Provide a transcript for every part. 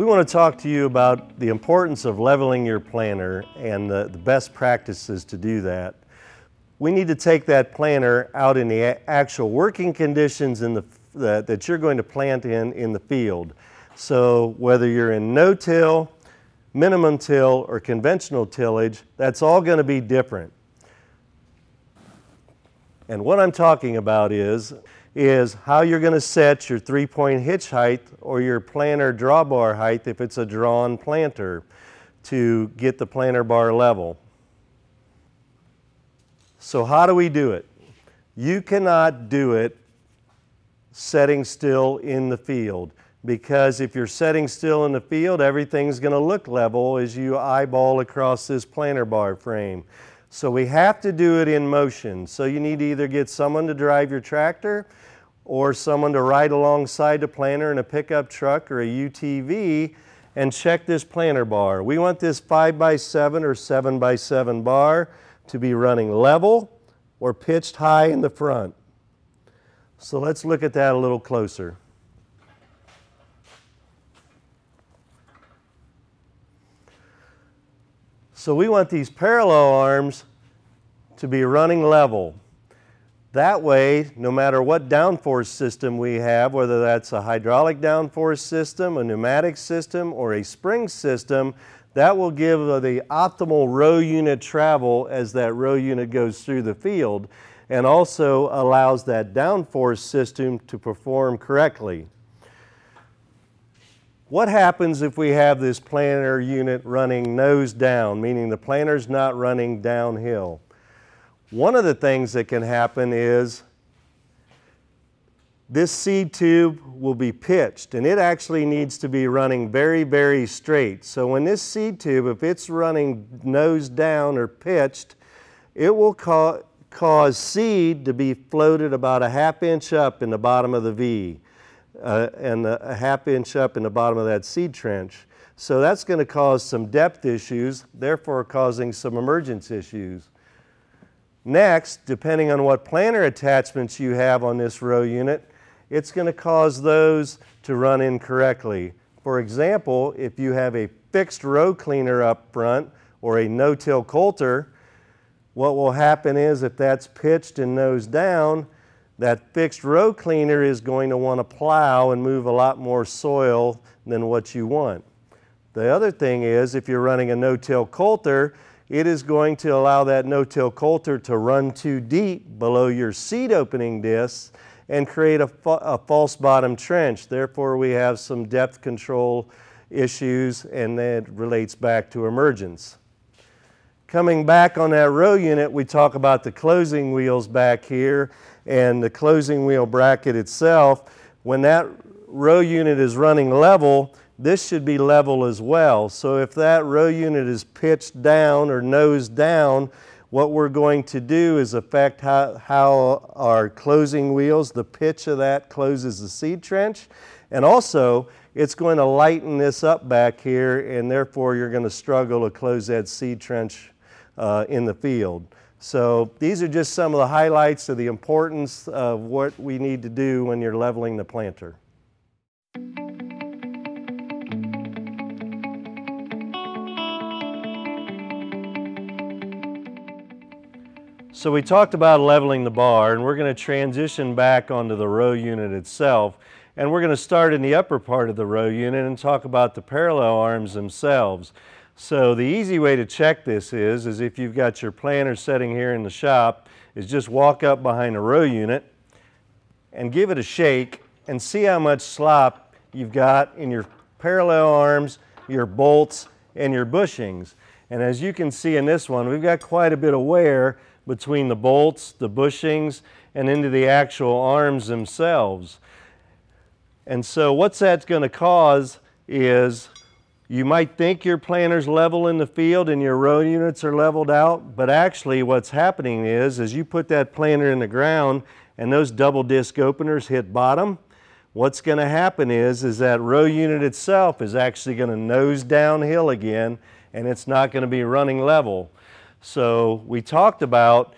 We want to talk to you about the importance of leveling your planter and the, the best practices to do that. We need to take that planter out in the actual working conditions in the, the, that you're going to plant in in the field. So whether you're in no-till, minimum till, or conventional tillage, that's all going to be different. And what I'm talking about is is how you're going to set your three-point hitch height or your planter drawbar height if it's a drawn planter to get the planter bar level. So how do we do it? You cannot do it setting still in the field because if you're setting still in the field, everything's going to look level as you eyeball across this planter bar frame. So we have to do it in motion. So you need to either get someone to drive your tractor or someone to ride alongside the planter in a pickup truck or a UTV and check this planter bar. We want this 5x7 or 7x7 bar to be running level or pitched high in the front. So let's look at that a little closer. So we want these parallel arms to be running level. That way, no matter what downforce system we have, whether that's a hydraulic downforce system, a pneumatic system, or a spring system, that will give the optimal row unit travel as that row unit goes through the field and also allows that downforce system to perform correctly. What happens if we have this planter unit running nose down, meaning the planter's not running downhill? One of the things that can happen is this seed tube will be pitched and it actually needs to be running very, very straight. So when this seed tube, if it's running nose down or pitched, it will ca cause seed to be floated about a half inch up in the bottom of the V uh, and a half inch up in the bottom of that seed trench. So that's going to cause some depth issues, therefore causing some emergence issues. Next, depending on what planter attachments you have on this row unit, it's going to cause those to run incorrectly. For example, if you have a fixed row cleaner up front or a no-till coulter, what will happen is if that's pitched and nose down, that fixed row cleaner is going to want to plow and move a lot more soil than what you want. The other thing is if you're running a no-till coulter, it is going to allow that no-till coulter to run too deep below your seed opening discs and create a, a, false bottom trench. Therefore, we have some depth control issues and that relates back to emergence. Coming back on that row unit, we talk about the closing wheels back here and the closing wheel bracket itself, when that row unit is running level, this should be level as well. So if that row unit is pitched down or nose down, what we're going to do is affect how, how our closing wheels, the pitch of that closes the seed trench. And also, it's going to lighten this up back here, and therefore you're going to struggle to close that seed trench uh, in the field. So these are just some of the highlights of the importance of what we need to do when you're leveling the planter. So we talked about leveling the bar and we're going to transition back onto the row unit itself and we're going to start in the upper part of the row unit and talk about the parallel arms themselves. So the easy way to check this is, is if you've got your planter setting here in the shop, is just walk up behind a row unit and give it a shake and see how much slop you've got in your parallel arms, your bolts, and your bushings. And as you can see in this one, we've got quite a bit of wear between the bolts, the bushings, and into the actual arms themselves. And so what's that's going to cause is you might think your planter's level in the field and your row units are leveled out, but actually what's happening is, as you put that planter in the ground and those double disc openers hit bottom, what's going to happen is, is that row unit itself is actually going to nose downhill again and it's not going to be running level. So we talked about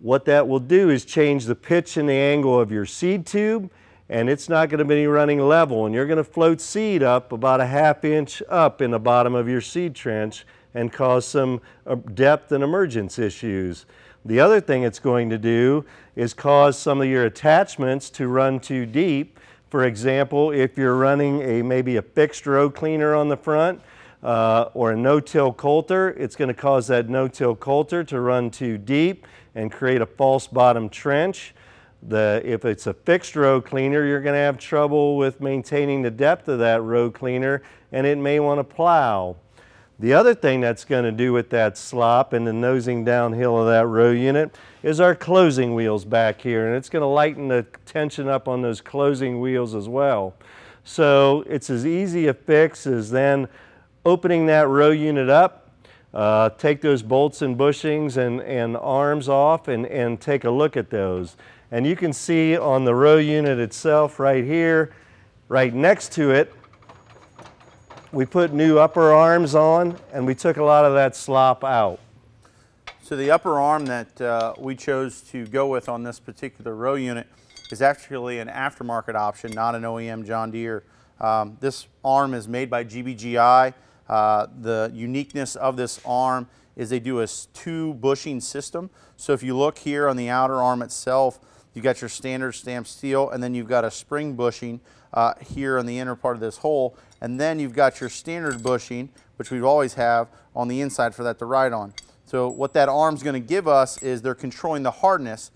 what that will do is change the pitch and the angle of your seed tube and it's not going to be running level and you're going to float seed up about a half inch up in the bottom of your seed trench and cause some uh, depth and emergence issues. The other thing it's going to do is cause some of your attachments to run too deep. For example, if you're running a maybe a fixed row cleaner on the front uh, or a no-till coulter, it's going to cause that no-till coulter to run too deep and create a false bottom trench. The, if it's a fixed row cleaner, you're going to have trouble with maintaining the depth of that row cleaner and it may want to plow. The other thing that's going to do with that slop and the nosing downhill of that row unit is our closing wheels back here and it's going to lighten the tension up on those closing wheels as well. So it's as easy a fix as then opening that row unit up, uh, take those bolts and bushings and, and arms off and, and take a look at those. And you can see on the row unit itself right here, right next to it, we put new upper arms on and we took a lot of that slop out. So the upper arm that uh, we chose to go with on this particular row unit is actually an aftermarket option, not an OEM John Deere. Um, this arm is made by GBGI. Uh, the uniqueness of this arm is they do a two bushing system. So if you look here on the outer arm itself, You've got your standard stamped steel, and then you've got a spring bushing uh, here on the inner part of this hole. And then you've got your standard bushing, which we always have on the inside for that to ride on. So what that arm's gonna give us is they're controlling the hardness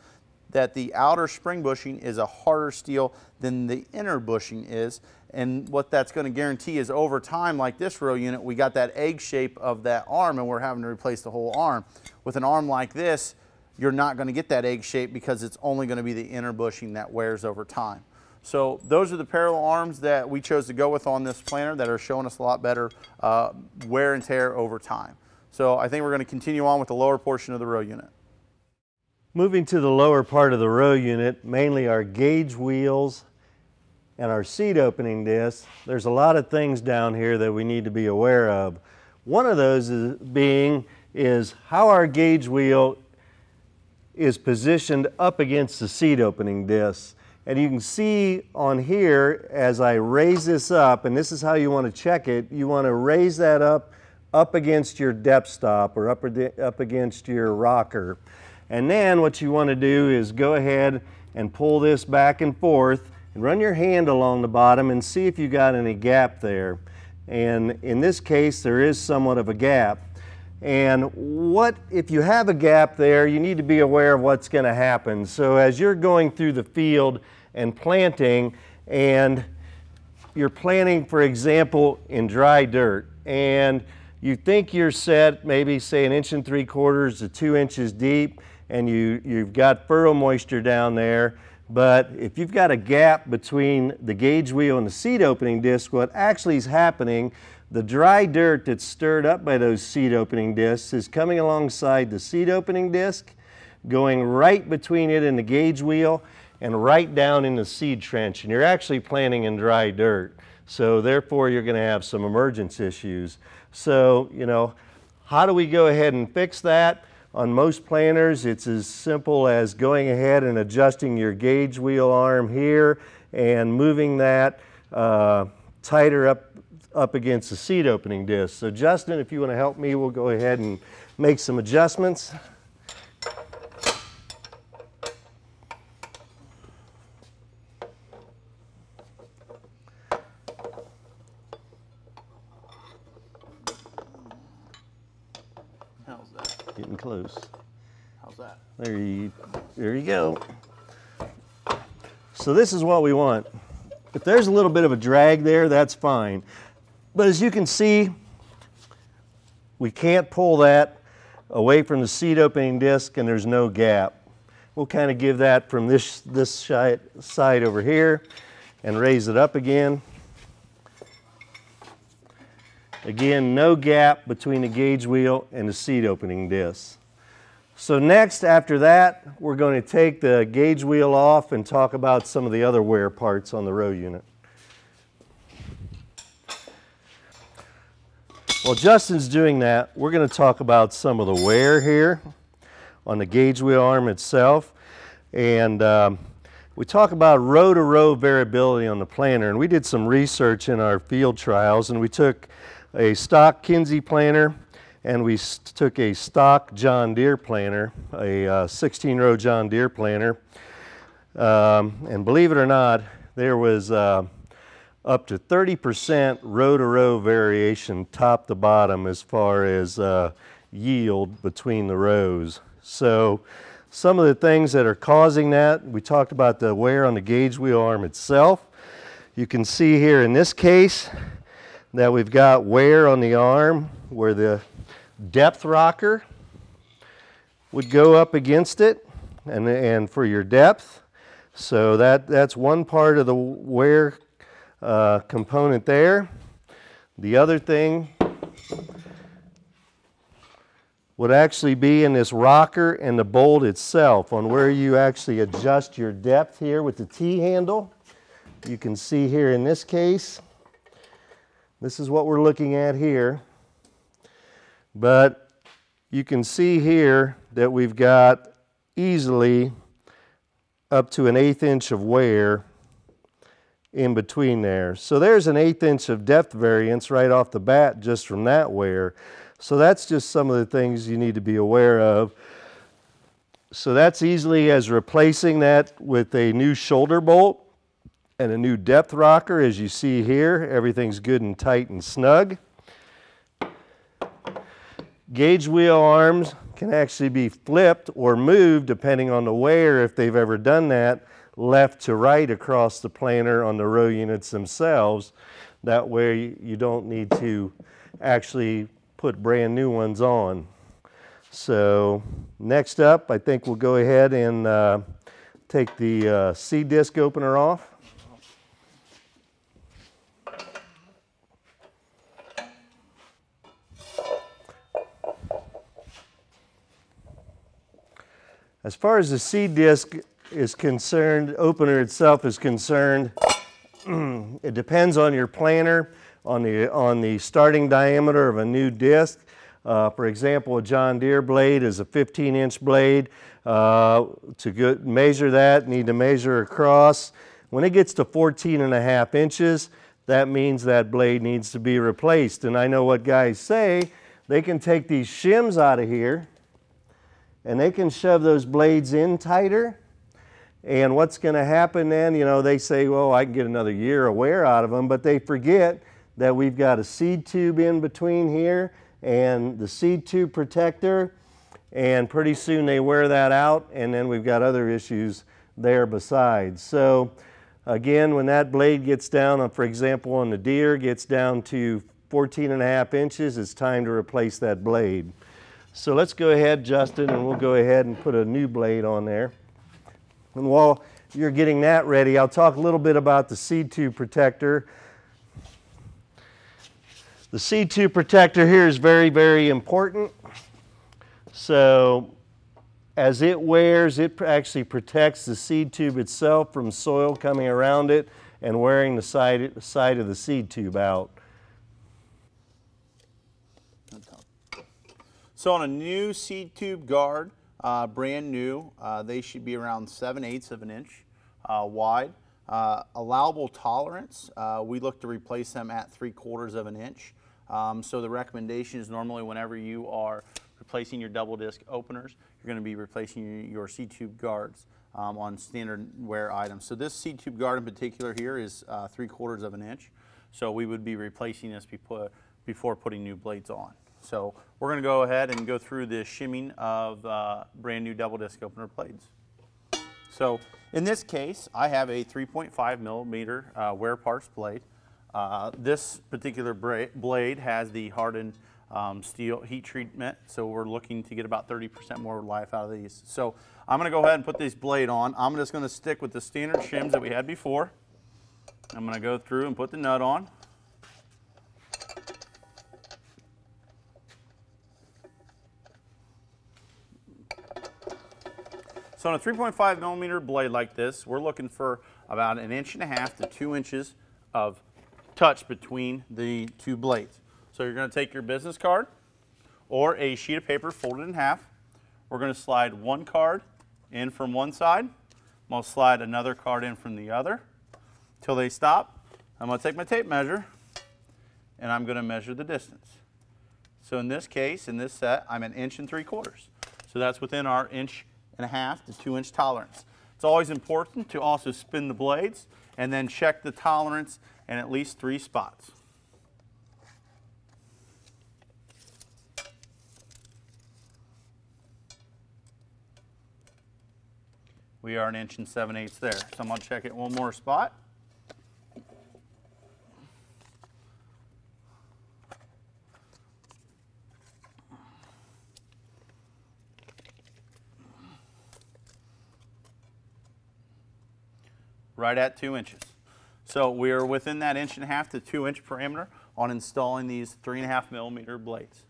that the outer spring bushing is a harder steel than the inner bushing is. And what that's gonna guarantee is over time, like this row unit, we got that egg shape of that arm and we're having to replace the whole arm. With an arm like this, you're not going to get that egg shape because it's only going to be the inner bushing that wears over time. So those are the parallel arms that we chose to go with on this planter that are showing us a lot better uh, wear and tear over time. So I think we're going to continue on with the lower portion of the row unit. Moving to the lower part of the row unit, mainly our gauge wheels and our seed opening disc, there's a lot of things down here that we need to be aware of. One of those is being is how our gauge wheel is positioned up against the seed opening disc. And you can see on here, as I raise this up, and this is how you want to check it, you want to raise that up up against your depth stop or up, up against your rocker. And then what you want to do is go ahead and pull this back and forth and run your hand along the bottom and see if you got any gap there. And in this case, there is somewhat of a gap. And what, if you have a gap there, you need to be aware of what's going to happen. So as you're going through the field and planting, and you're planting, for example, in dry dirt, and you think you're set maybe say an inch and three quarters to two inches deep, and you, you've got furrow moisture down there, but if you've got a gap between the gauge wheel and the seed opening disc, what actually is happening the dry dirt that's stirred up by those seed opening discs is coming alongside the seed opening disc, going right between it and the gauge wheel, and right down in the seed trench. And you're actually planting in dry dirt. So therefore, you're going to have some emergence issues. So, you know, how do we go ahead and fix that? On most planters, it's as simple as going ahead and adjusting your gauge wheel arm here and moving that uh, tighter up up against the seed opening disc. So Justin, if you want to help me, we'll go ahead and make some adjustments. How's that? Getting close. How's that? There you, there you go. So this is what we want. If there's a little bit of a drag there, that's fine. But as you can see, we can't pull that away from the seed opening disc and there's no gap. We'll kind of give that from this, this side over here and raise it up again. Again, no gap between the gauge wheel and the seat opening disc. So next, after that, we're going to take the gauge wheel off and talk about some of the other wear parts on the row unit. While Justin's doing that, we're going to talk about some of the wear here on the gauge wheel arm itself. And um, we talk about row to row variability on the planter. and we did some research in our field trials, and we took a stock Kinze planter, and we took a stock John Deere planter, a uh, 16 row John Deere planter. um, and believe it or not, there was uh, up to 30% row to row variation top to bottom as far as uh, yield between the rows. So some of the things that are causing that, we talked about the wear on the gauge wheel arm itself. You can see here in this case that we've got wear on the arm where the depth rocker would go up against it and, and for your depth. So that, that's one part of the wear uh, component there. The other thing would actually be in this rocker and the bolt itself on where you actually adjust your depth here with the T-handle. You can see here in this case, this is what we're looking at here. But you can see here that we've got easily up to an eighth inch of wear in between there. So there's an eighth inch of depth variance right off the bat just from that wear. So that's just some of the things you need to be aware of. So that's easily as replacing that with a new shoulder bolt and a new depth rocker as you see here. Everything's good and tight and snug. Gauge wheel arms can actually be flipped or moved depending on the wear if they've ever done that left to right across the planer on the row units themselves. That way you don't need to actually put brand new ones on. So next up I think we'll go ahead and uh, take the uh, seed disc opener off. As far as the seed disc is concerned, opener itself is concerned, it depends on your planer, on the, on the starting diameter of a new disc. Uh, for example, a John Deere blade is a 15 inch blade. Uh, to measure that, need to measure across. When it gets to 14 and a half inches, that means that blade needs to be replaced. And I know what guys say, they can take these shims out of here and they can shove those blades in tighter. And what's going to happen then, you know, they say, well, I can get another year of wear out of them, but they forget that we've got a seed tube in between here and the seed tube protector, and pretty soon they wear that out, and then we've got other issues there besides. So again, when that blade gets down, uh, for example, on the Deere, gets down to 14 and a half inches, it's time to replace that blade. So let's go ahead, Justin, and we'll go ahead and put a new blade on there. And while you're getting that ready, I'll talk a little bit about the seed tube protector. The seed tube protector here is very, very important. So as it wears, it actually protects the seed tube itself from soil coming around it and wearing the side, side of the seed tube out. So on a new seed tube guard, uh, brand new, uh, they should be around 7 eighths of an inch uh, wide. Uh, allowable tolerance, uh, we look to replace them at 3 quarters of an inch. Um, so the recommendation is normally whenever you are replacing your double disc openers, you're going to be replacing your seed tube guards um, on standard wear items. So this seed tube guard in particular here is uh, 3 quarters of an inch. So we would be replacing this before putting new blades on. So we're going to go ahead and go through the shimming of uh, brand new double disc opener blades. So in this case, I have a 3.5 millimeter uh, wear parts blade. Uh, this particular blade has the hardened um, steel heat treatment, so we're looking to get about 30% more life out of these. So I'm going to go ahead and put this blade on. I'm just going to stick with the standard shims that we had before. I'm going to go through and put the nut on. So on a 3.5 millimeter blade like this, we're looking for about an inch and a half to two inches of touch between the two blades. So you're going to take your business card or a sheet of paper folded in half. We're going to slide one card in from one side, I'm going to slide another card in from the other till they stop. I'm going to take my tape measure and I'm going to measure the distance. So in this case, in this set, I'm an inch and three quarters. So that's within our inch and a half to two inch tolerance. It's always important to also spin the blades and then check the tolerance in at least three spots. We are an inch and seven eighths there. So I'm gonna check it one more spot. Right at two inches. So we are within that inch and a half to two inch parameter on installing these three and a half millimeter blades.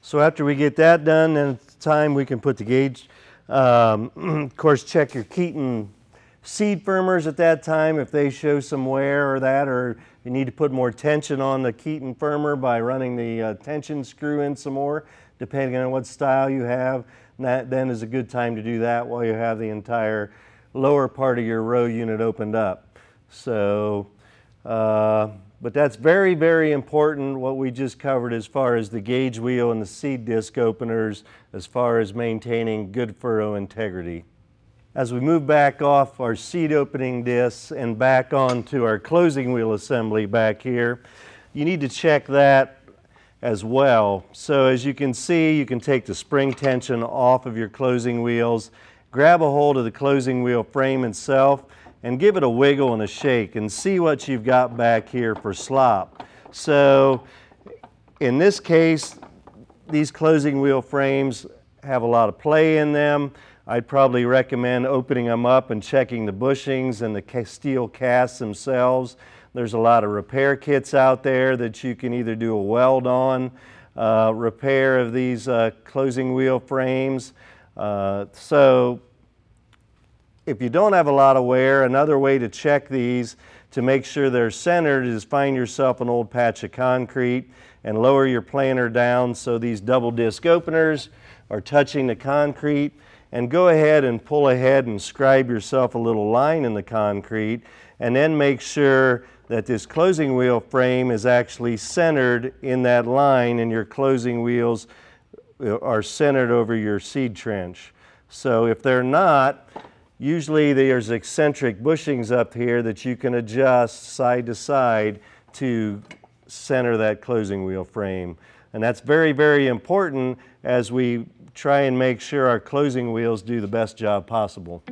So after we get that done, then it's time we can put the gauge. Um, of course, check your Keeton seed firmers at that time if they show some wear or that, or you need to put more tension on the Keeton firmer by running the uh, tension screw in some more, depending on what style you have. That then is a good time to do that while you have the entire lower part of your row unit opened up. So, uh, but that's very, very important what we just covered as far as the gauge wheel and the seed disc openers as far as maintaining good furrow integrity. As we move back off our seed opening discs and back onto our closing wheel assembly back here, you need to check that as well. So as you can see, you can take the spring tension off of your closing wheels, grab a hold of the closing wheel frame itself, and give it a wiggle and a shake and see what you've got back here for slop. So in this case, these closing wheel frames have a lot of play in them. I'd probably recommend opening them up and checking the bushings and the steel casts themselves. There's a lot of repair kits out there that you can either do a weld on, uh, repair of these uh, closing wheel frames. Uh, so if you don't have a lot of wear, another way to check these to make sure they're centered is find yourself an old patch of concrete and lower your planer down so these double disc openers are touching the concrete and go ahead and pull ahead and scribe yourself a little line in the concrete and then make sure that this closing wheel frame is actually centered in that line and your closing wheels are centered over your seed trench. So if they're not, usually there's eccentric bushings up here that you can adjust side to side to center that closing wheel frame. And that's very, very important as we try and make sure our closing wheels do the best job possible.